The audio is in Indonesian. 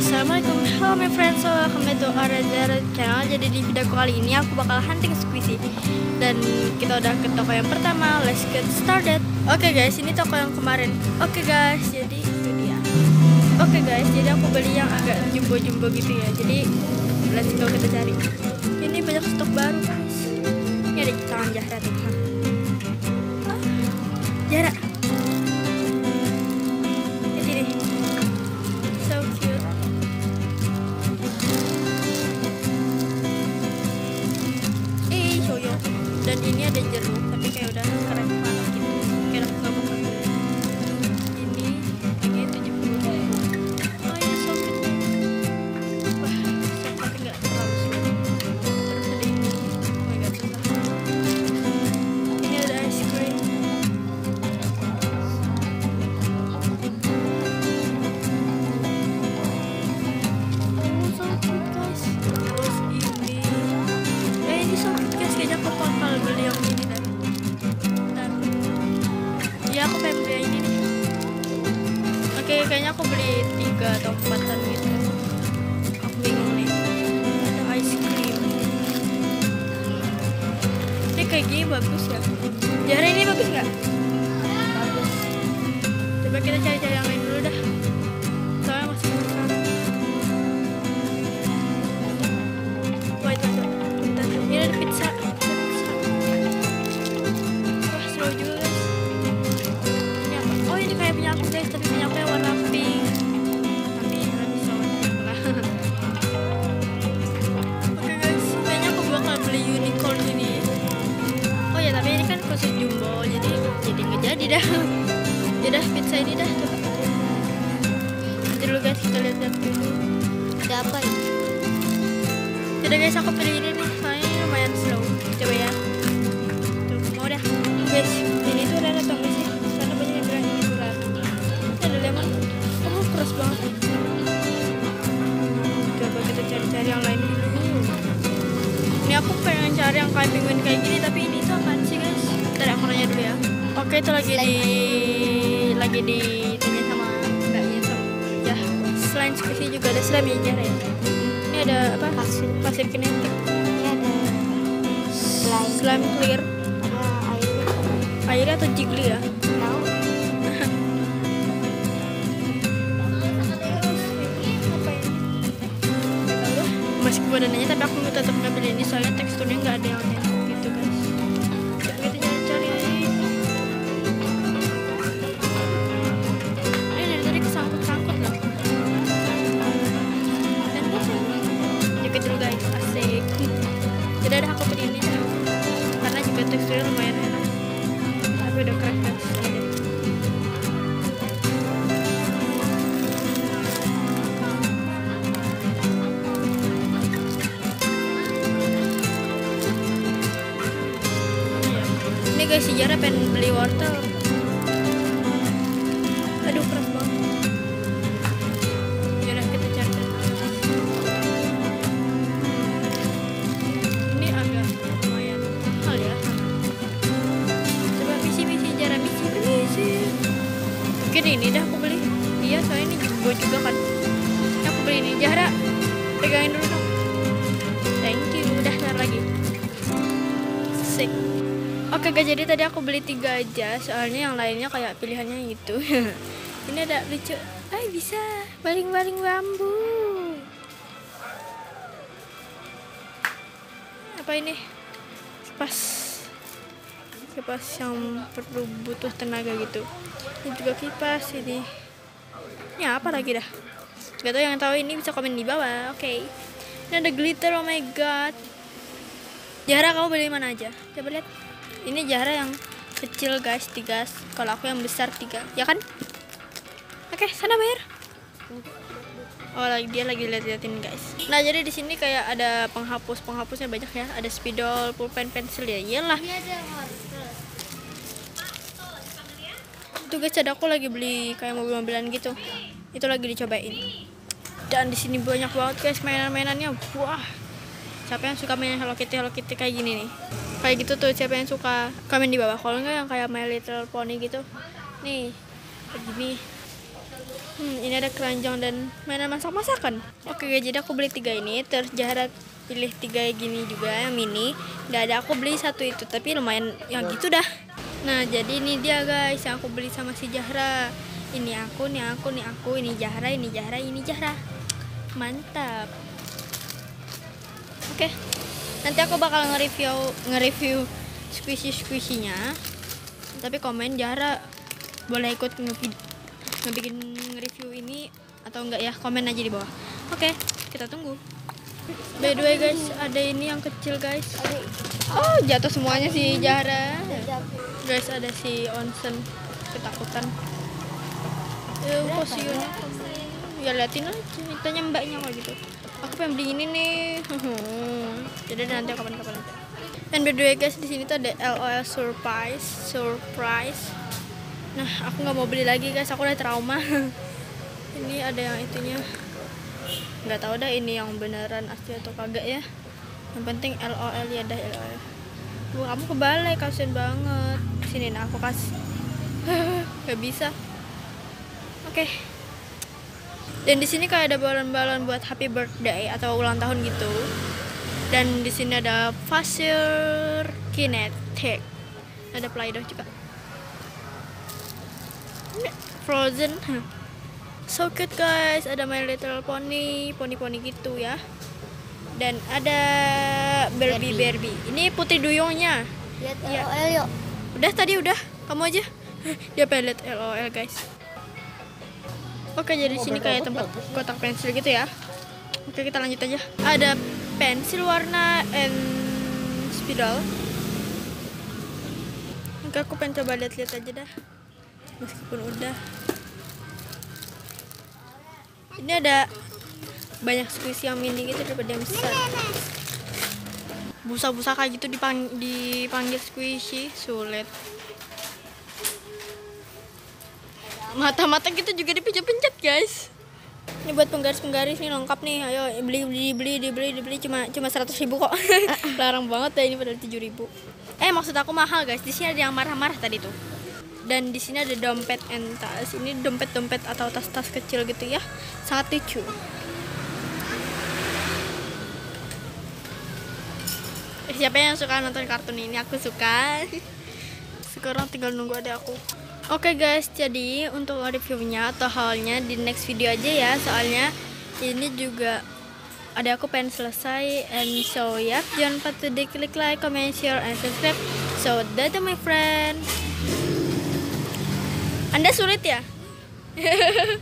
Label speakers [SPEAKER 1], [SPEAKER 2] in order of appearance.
[SPEAKER 1] Assalamualaikum, hello my friends, so welcome back to our channel. Jadi di video kali ini aku bakal hunting squishy. Dan kita udah ke toko yang pertama, let's get started. Oke okay guys, ini toko yang kemarin. Oke okay guys, jadi itu dia. Oke okay guys, jadi aku beli yang agak jumbo-jumbo gitu ya. Jadi let's go. Kita cari. Ini banyak stok baru guys. Ini ada tangan Jahra tuh. Ah, Jahra dan ini ada jeruk ini kayak gini Ada apa ya? Guys aku pilih ini nih Soalnya ini lumayan slow. Coba ya. Tuh mau dah. Guys ini tuh rare atau enggak sih Karena banyak yang bilang ini rare Ini ada lemon Oh keras banget. Coba kita cari-cari yang lain dulu. Ini aku pengen cari yang kayak penguin kayak gini Tapi ini tuh apaan sih guys? Ntar aku nanya dulu ya. Oke itu lagi di Lagi ditanya selain squishy juga ada slime ya ya Ini ada apa?
[SPEAKER 2] Pasir.
[SPEAKER 1] Pasir kinetik
[SPEAKER 2] Ini ada slime,
[SPEAKER 1] Slime clear
[SPEAKER 2] ada air,
[SPEAKER 1] Airnya atau jiggly ya
[SPEAKER 2] tahu?
[SPEAKER 1] meskipun ada nanya tapi aku tetap ngambil ini soalnya teksturnya nggak ada yang guys sejarah pengen beli wortel. Aduh keras banget. Yaudah kita cari. Ini agak lumayan mahal ya. Coba misi misi jarah misi misi. Mungkin ini dah aku beli. Iya soalnya ini jumbo juga kan. Aku beli ini Jahra. Pegangin dulu dong. Thank you. Udah ntar lagi. Sick. Oke guys, jadi tadi aku beli tiga aja, soalnya yang lainnya kayak pilihannya gitu. Ini ada lucu. Ay bisa baling-baling bambu. Apa ini? Kipas. Kipas yang perlu butuh tenaga gitu. Ini juga kipas ini. Ini apa lagi dah? Gak tau yang tahu ini bisa komen di bawah. Oke. Ini ada glitter. Oh my god. Jara kamu beli mana aja? Coba lihat. Ini Jara yang kecil guys, tiga. Kalau aku yang besar tiga, ya kan? Oke, sana bayar. Oh, lagi dia lagi lihat-liatin guys. Nah, jadi di sini kayak ada penghapus, penghapusnya banyak ya. Ada spidol, pulpen, pensil ya. Iyalah. Tuh guys, ada aku lagi beli kayak mobil-mobilan gitu. Itu lagi dicobain. Dan di sini banyak banget guys mainan-mainannya. Wah. Siapa yang suka main Hello Kitty Hello Kitty kayak gini nih? Kayak gitu tuh siapa yang suka komen di bawah. Kalau enggak yang kayak My Little Pony gitu. Nih, kayak gini. Hmm, ini ada keranjang dan mainan masak-masakan. Oke, guys, jadi aku beli tiga ini. Terus Zahra pilih tiga gini juga yang mini. Gak ada aku beli satu itu, tapi lumayan yang gitu dah. Nah, jadi ini dia guys yang aku beli sama si Zahra. Ini aku, ini aku, ini aku, ini Zahra, ini Zahra, ini Zahra. Mantap. Oke. Nanti aku bakal nge-review nge-review squishy-squishy-nya. Tapi komen Zahra boleh ikut nge- ngebikin nge-review ini atau enggak ya? Komen aja di bawah. Oke kita tunggu. By the way guys ada ini yang kecil guys. Oh jatuh semuanya si Jara guys ada si onsen. Ketakutan. Eh ya liatin aja. Tanya mbaknya apa gitu aku pengen beli ini nih. Jadi nanti kapan-kapan. Aja dan by the way guys di sini tuh ada LOL surprise surprise. Nah aku nggak mau beli lagi guys. Aku udah trauma. Ini ada yang itunya. Nggak tahu dah ini yang beneran asli atau kagak ya. Yang penting LOL ya dah LOL Bu, kamu kebalik kasian banget. Sini nah aku kasih. Nggak bisa. Oke dan di sini kayak ada balon-balon buat happy birthday atau ulang tahun gitu. Dan di sini ada Fasil Kinetic. Ada Play-Doh juga. Frozen. So cute guys. Ada My Little Pony poni-poni gitu ya. Dan ada Barbie Barbie. Ini putri duyungnya.
[SPEAKER 2] Lihat. LOL yuk.
[SPEAKER 1] udah tadi udah. Kamu aja. Dia pengen liat LOL guys oke jadi di sini kayak tempat kotak pensil gitu ya. Oke kita lanjut aja. Ada pensil warna and spiral oke aku pengen coba lihat-lihat aja dah. Meskipun udah. Ini ada banyak squishy yang mini gitu daripada yang besar. Busa-busa kayak gitu dipang dipanggil squishy sulit mata-mata gitu juga dipencet-pencet guys. Ini buat penggaris-penggaris nih lengkap nih. Ayo beli beli beli dibeli dibeli. Cuma cuma seratus ribu kok. Larang banget ya ini padahal tujuh ribu. Eh maksud aku mahal guys. Di sini ada yang marah-marah tadi tuh. Dan di sini ada dompet and tas. Ini dompet-dompet atau tas-tas kecil gitu ya. Sangat lucu. Eh, siapa yang suka nonton kartun ini? Aku suka. Sekarang tinggal nunggu ada aku oke guys jadi untuk reviewnya atau haulnya di next video aja ya. Soalnya ini juga ada aku pengen selesai. And so ya jangan lupa to di klik like comment share and subscribe. So dadah my friend. Anda sulit ya